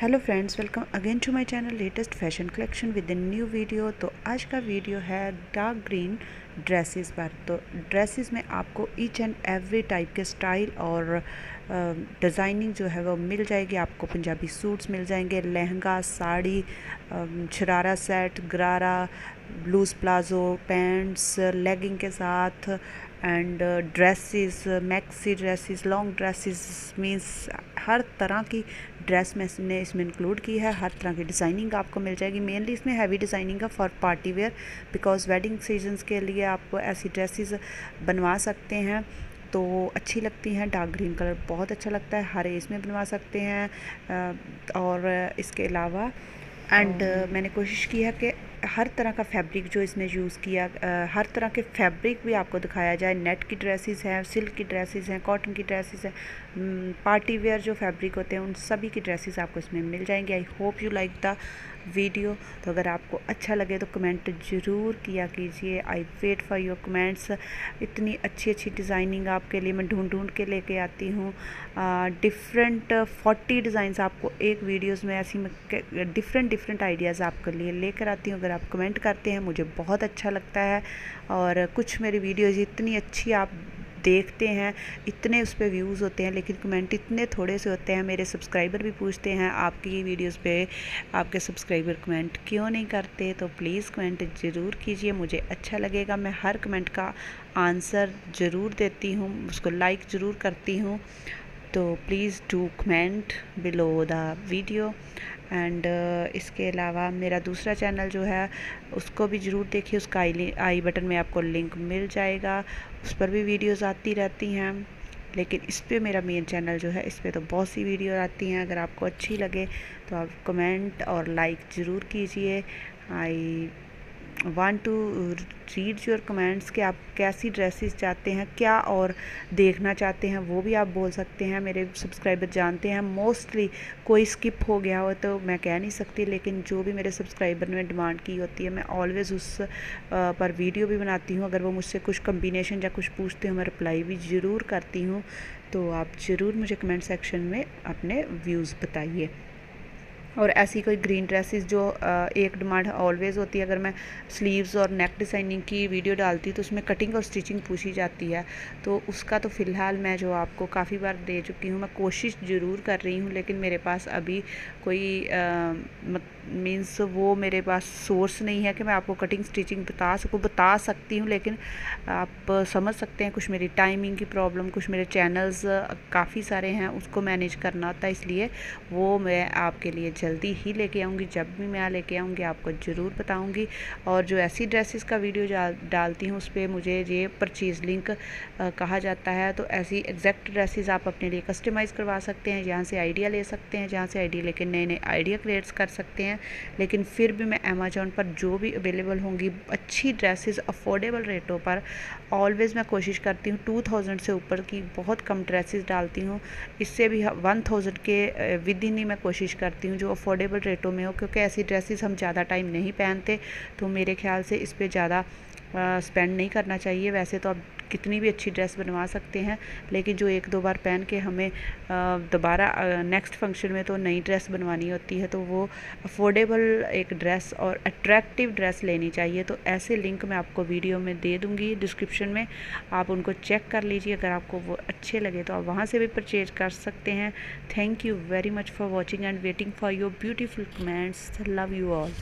Hello friends welcome again to my channel latest fashion collection with in new video तो आज का video है dark green dresses पर। तो ड्रेसेस में आपको ईच एंड एवरी टाइप के स्टाइल और डिज़ाइनिंग जो है वो मिल जाएगी। आपको पंजाबी सूट्स मिल जाएँगे, lehenga, sari sharara set gharara blouse palazzo pants legging के साथ and dresses maxi dresses long dresses means हर तरह की ड्रेस मैंने इसमें इंक्लूड की है। हर तरह की डिज़ाइनिंग आपको मिल जाएगी। मेनली इसमें हैवी डिज़ाइनिंग है for party wear because wedding seasons के लिए आप ऐसी ड्रेसेस बनवा सकते हैं। तो अच्छी लगती हैं। डार्क ग्रीन कलर बहुत अच्छा लगता है। हर एज में बनवा सकते हैं। और इसके अलावा एंड मैंने कोशिश की है कि हर तरह का फैब्रिक जो इसमें यूज़ किया uh, हर तरह के फैब्रिक भी आपको दिखाया जाए। नेट की ड्रेसेस हैं सिल्क की ड्रेसेस हैं कॉटन की ड्रेसेस हैं पार्टी वेयर जो फैब्रिक होते हैं उन सभी की ड्रेसेस आपको इसमें मिल जाएँगे। I hope you like the video. तो अगर आपको अच्छा लगे तो कमेंट ज़रूर किया कीजिए। I wait for your comments. इतनी अच्छी अच्छी डिज़ाइनिंग आपके लिए मैं ढूंढ ढूंढ के लेके आती हूँ। डिफरेंट फोर्टी डिज़ाइंस आपको एक वीडियोस में ऐसी डिफरेंट डिफरेंट आइडियाज़ आपके लिए लेकर आती हूँ। अगर आप कमेंट करते हैं, मुझे बहुत अच्छा लगता है और कुछ मेरी वीडियोज़ इतनी अच्छी आप देखते हैं, इतने उस पर व्यूज़ होते हैं, लेकिन कमेंट इतने थोड़े से होते हैं, मेरे सब्सक्राइबर भी पूछते हैं, आपकी वीडियोस पे आपके सब्सक्राइबर कमेंट क्यों नहीं करते? तो प्लीज़ कमेंट ज़रूर कीजिए, मुझे अच्छा लगेगा, मैं हर कमेंट का आंसर ज़रूर देती हूँ, उसको लाइक ज़रूर करती हूँ तो please do comment below the video. And uh, इसके अलावा मेरा दूसरा चैनल जो है उसको भी ज़रूर देखिए उसका आई आई बटन में आपको लिंक मिल जाएगा। उस पर भी वीडियोस आती रहती हैं। लेकिन इस पर मेरा मेन चैनल जो है इस पर तो बहुत सी वीडियो आती हैं। अगर आपको अच्छी लगे तो आप कमेंट और लाइक ज़रूर कीजिए। I want to read your comments कि आप कैसी ड्रेसेस चाहते हैं, क्या और देखना चाहते हैं, वो भी आप बोल सकते हैं, मेरे सब्सक्राइबर जानते हैं। मोस्टली कोई स्किप हो गया हो तो मैं कह नहीं सकती, लेकिन जो भी मेरे सब्सक्राइबर ने डिमांड की होती है, मैं ऑलवेज़ उस पर वीडियो भी बनाती हूँ। अगर वो मुझसे कुछ कम्बिनेशन या कुछ पूछते हैं, मैं रिप्लाई भी ज़रूर करती हूँ। तो आप ज़रूर मुझे कमेंट सेक्शन में अपने व्यूज़ बताइए। और ऐसी कोई ग्रीन ड्रेसेस जो एक डिमांड ऑलवेज़ होती है। अगर मैं स्लीव्स और नेक डिज़ाइनिंग की वीडियो डालती तो उसमें कटिंग और स्टिचिंग पूछी जाती है। तो उसका तो फ़िलहाल मैं जो आपको काफ़ी बार दे चुकी हूँ, मैं कोशिश ज़रूर कर रही हूँ, लेकिन मेरे पास अभी कोई मीन्स वो मेरे पास सोर्स नहीं है कि मैं आपको कटिंग स्टिचिंग बता सकूँ, बता सकती हूँ, लेकिन आप समझ सकते हैं कुछ मेरी टाइमिंग की प्रॉब्लम कुछ मेरे चैनल्स काफ़ी सारे हैं, उसको मैनेज करना होता है इसलिए वो मैं आपके लिए जल्दी ही लेके आऊँगी, जब भी मैं लेके आऊँगी आपको ज़रूर बताऊँगी। और जो ऐसी ड्रेसेस का वीडियो डालती हूँ उस पर मुझे ये परचेज़ लिंक कहा जाता है। तो ऐसी एग्जैक्ट ड्रेसेस आप अपने लिए कस्टमाइज़ करवा सकते हैं, जहाँ से आइडिया ले सकते हैं, जहाँ से आइडिया लेके नए नए आइडिया क्रिएट्स कर सकते हैं। लेकिन फिर भी मैं अमेजोन पर जो भी अवेलेबल होंगी, अच्छी ड्रेसेस अफोर्डेबल रेटों पर ऑलवेज़ मैं कोशिश करती हूँ टू थाउज़ेंड से ऊपर की बहुत कम ड्रेसेस डालती हूँ। इससे भी वन थाउज़ेंड के विद इन ही मैं कोशिश करती हूँ, जो अफोर्डेबल रेटों में हो, क्योंकि ऐसी ड्रेसेस हम ज़्यादा टाइम नहीं पहनते तो मेरे ख्याल से इस पर ज़्यादा स्पेंड नहीं करना चाहिए। वैसे तो आप कितनी भी अच्छी ड्रेस बनवा सकते हैं, लेकिन जो एक दो बार पहन के हमें दोबारा नेक्स्ट फ़ंक्शन में तो नई ड्रेस बनवानी होती है तो वो अफोर्डेबल एक ड्रेस और अट्रैक्टिव ड्रेस लेनी चाहिए। तो ऐसे लिंक मैं आपको वीडियो में दे दूँगी डिस्क्रिप्शन में। आप उनको चेक कर लीजिए, अगर आपको वो अच्छे लगे तो आप वहाँ से भी परचेज कर सकते हैं। Thank you very much for watching and waiting for your beautiful comments love you all